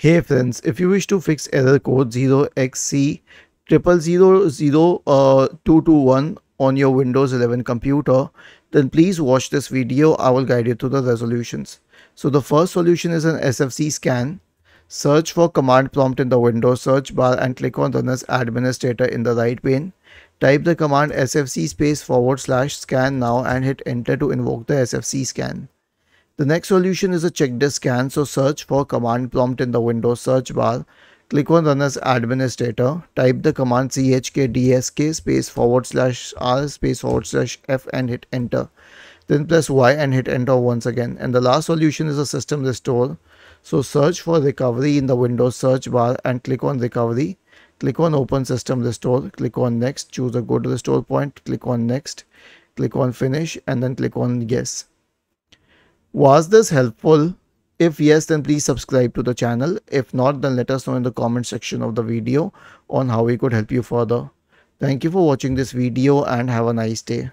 Hey friends, if you wish to fix error code 0xc uh, 000221 on your Windows 11 computer, then please watch this video. I will guide you through the resolutions. So the first solution is an SFC scan. Search for command prompt in the Windows search bar and click on run as administrator in the right pane. Type the command sfc space forward slash scan now and hit enter to invoke the sfc scan. The next solution is a check disk scan. So search for command prompt in the Windows search bar. Click on run as administrator. Type the command chkdsk space forward slash r space forward slash f and hit enter. Then press Y and hit enter once again. And the last solution is a system restore. So search for recovery in the Windows search bar and click on recovery. Click on open system restore. Click on next. Choose a good restore point. Click on next. Click on finish and then click on yes. Was this helpful? If yes, then please subscribe to the channel. If not, then let us know in the comment section of the video on how we could help you further. Thank you for watching this video and have a nice day.